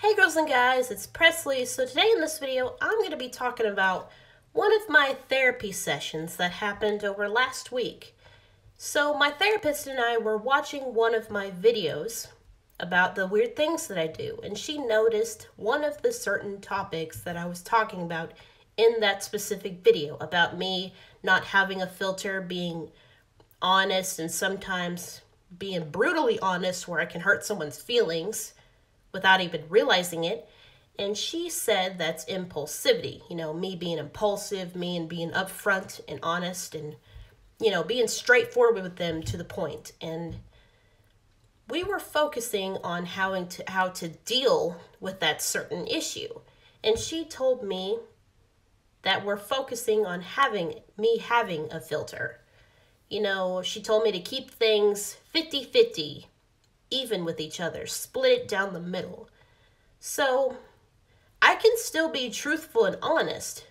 Hey girls and guys, it's Presley. So today in this video, I'm going to be talking about one of my therapy sessions that happened over last week. So my therapist and I were watching one of my videos about the weird things that I do, and she noticed one of the certain topics that I was talking about in that specific video about me not having a filter, being honest, and sometimes being brutally honest where I can hurt someone's feelings without even realizing it. And she said that's impulsivity, you know, me being impulsive, me and being upfront and honest and, you know, being straightforward with them to the point. And we were focusing on how to how to deal with that certain issue. And she told me that we're focusing on having me having a filter. You know, she told me to keep things 50-50 even with each other, split it down the middle. So I can still be truthful and honest,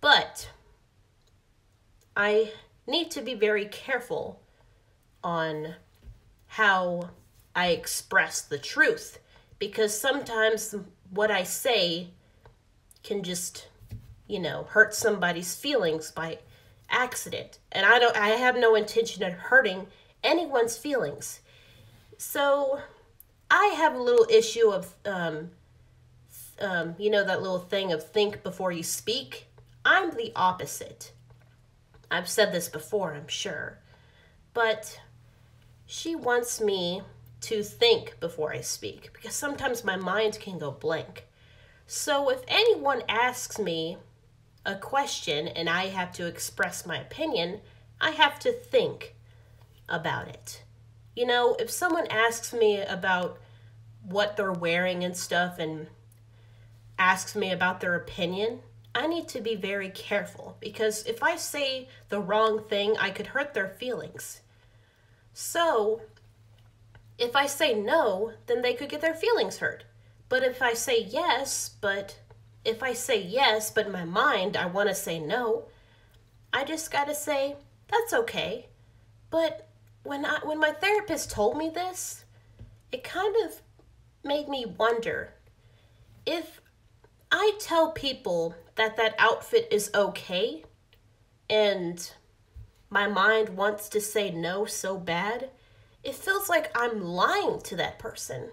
but I need to be very careful on how I express the truth because sometimes what I say can just, you know, hurt somebody's feelings by accident. And I don't I have no intention of hurting anyone's feelings. So I have a little issue of, um, um, you know, that little thing of think before you speak. I'm the opposite. I've said this before, I'm sure. But she wants me to think before I speak because sometimes my mind can go blank. So if anyone asks me a question and I have to express my opinion, I have to think about it. You know, if someone asks me about what they're wearing and stuff and asks me about their opinion, I need to be very careful because if I say the wrong thing, I could hurt their feelings. So, if I say no, then they could get their feelings hurt. But if I say yes, but if I say yes, but in my mind I want to say no, I just got to say, that's okay. But when I when my therapist told me this, it kind of made me wonder if I tell people that that outfit is okay and my mind wants to say no so bad, it feels like I'm lying to that person.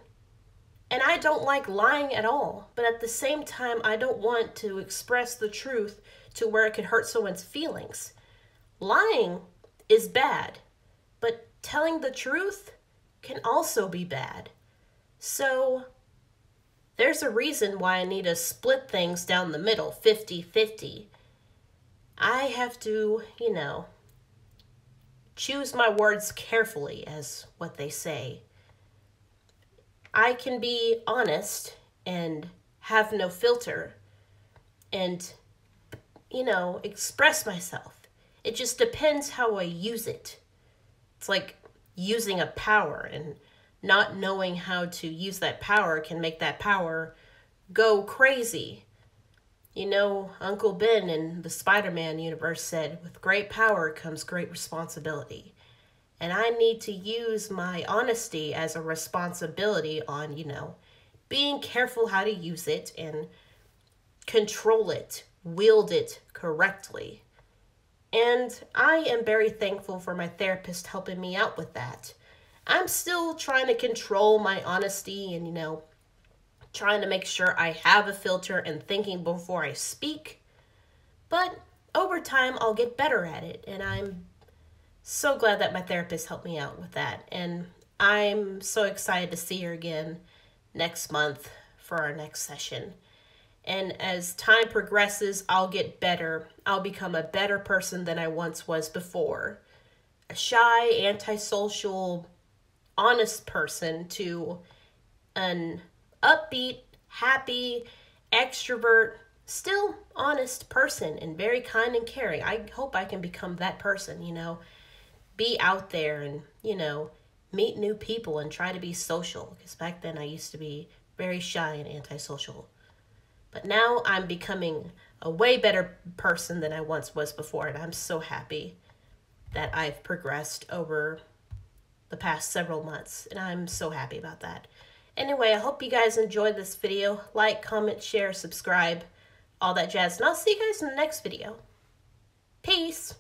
And I don't like lying at all, but at the same time, I don't want to express the truth to where it could hurt someone's feelings. Lying is bad telling the truth can also be bad. So there's a reason why I need to split things down the middle 50 50. I have to, you know, choose my words carefully, as what they say. I can be honest and have no filter and, you know, express myself. It just depends how I use it. It's like using a power and not knowing how to use that power can make that power go crazy. You know, Uncle Ben in the Spider Man universe said, with great power comes great responsibility. And I need to use my honesty as a responsibility on, you know, being careful how to use it and control it, wield it correctly. And I am very thankful for my therapist helping me out with that. I'm still trying to control my honesty and, you know, trying to make sure I have a filter and thinking before I speak. But over time, I'll get better at it. And I'm so glad that my therapist helped me out with that. And I'm so excited to see her again next month for our next session. And as time progresses, I'll get better. I'll become a better person than I once was before. A shy, antisocial, honest person to an upbeat, happy, extrovert, still honest person and very kind and caring. I hope I can become that person, you know, be out there and, you know, meet new people and try to be social. Because back then I used to be very shy and antisocial. But now I'm becoming a way better person than I once was before, and I'm so happy that I've progressed over the past several months, and I'm so happy about that. Anyway, I hope you guys enjoyed this video. Like, comment, share, subscribe, all that jazz. And I'll see you guys in the next video. Peace.